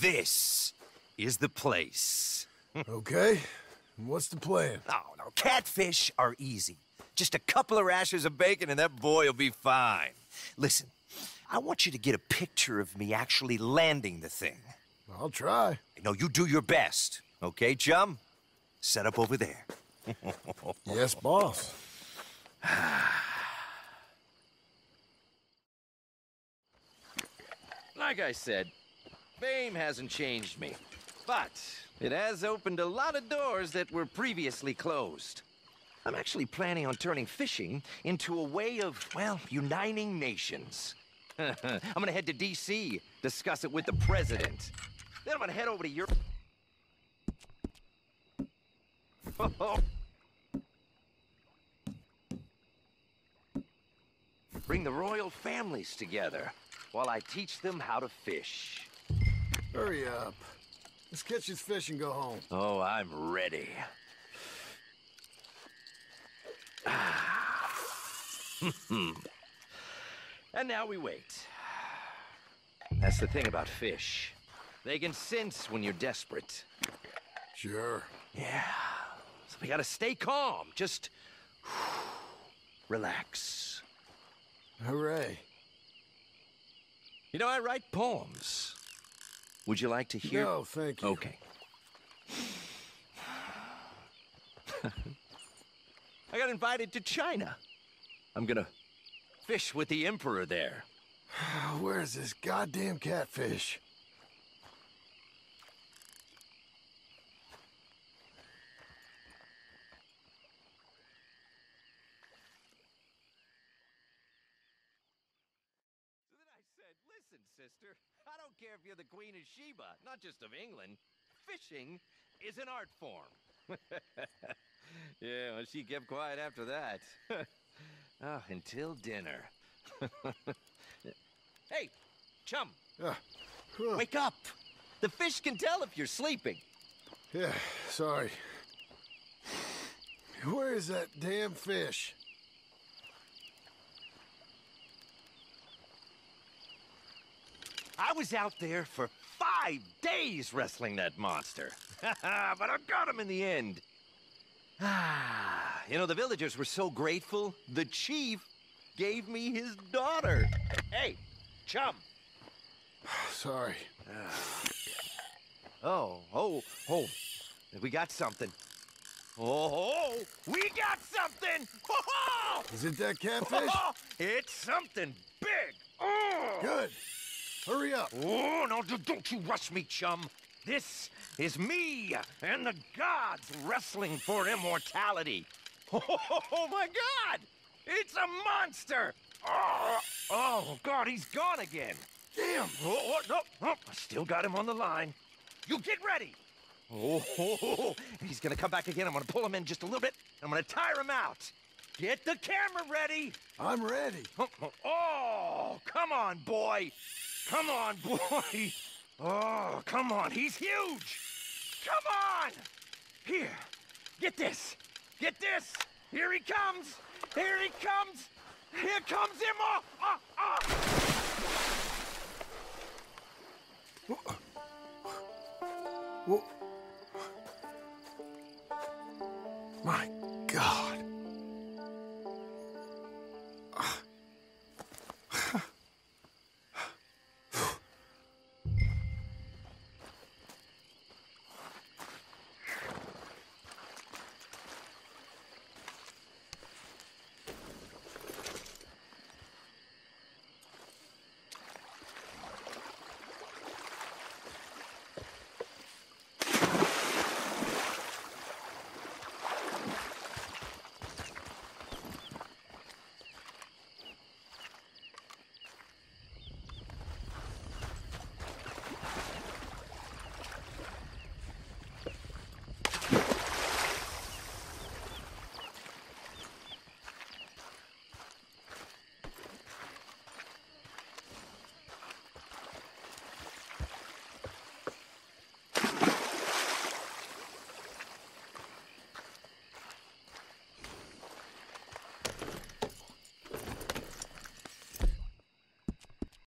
this is the place. Okay. What's the plan? Oh, no, catfish are easy. Just a couple of rashers of bacon and that boy will be fine. Listen, I want you to get a picture of me actually landing the thing. I'll try. No, you do your best. Okay, chum? Set up over there. yes, boss. like I said, fame hasn't changed me. But it has opened a lot of doors that were previously closed. I'm actually planning on turning fishing into a way of, well, uniting nations. I'm gonna head to D.C., discuss it with the president. Then I'm gonna head over to Europe. Bring the royal families together while I teach them how to fish. Hurry up. Let's catch this fish and go home. Oh, I'm ready. and now we wait. That's the thing about fish. They can sense when you're desperate. Sure. Yeah. So we gotta stay calm. Just relax. Hooray. You know, I write poems. Would you like to hear? No, thank you. Okay. I got invited to China. I'm gonna fish with the Emperor there. Where's this goddamn catfish? Said, listen, sister, I don't care if you're the Queen of Sheba, not just of England. Fishing is an art form. yeah, well, she kept quiet after that. oh, until dinner. hey, chum, Uh, huh. wake up. The fish can tell if you're sleeping. Yeah, sorry. Where is that damn fish? I was out there for five days wrestling that monster. but I got him in the end. Ah, you know, the villagers were so grateful, the chief gave me his daughter. Hey, chum. Sorry. Oh, oh, oh. We got something. Oh, we got something! Oh, Is it that catfish? it's something big! Oh! Good. Hurry up. Oh, no, don't you rush me, chum. This is me and the gods wrestling for immortality. Oh, my God! It's a monster! Oh, oh, God, he's gone again. Damn. Oh, oh, no, no, I still got him on the line. You get ready. Oh, he's gonna come back again. I'm gonna pull him in just a little bit. and I'm gonna tire him out. Get the camera ready. I'm ready. Oh, oh, oh, come on, boy. Come on, boy. Oh, come on. He's huge. Come on. Here. Get this. Get this. Here he comes. Here he comes. Here comes him. Oh, oh, oh. My God.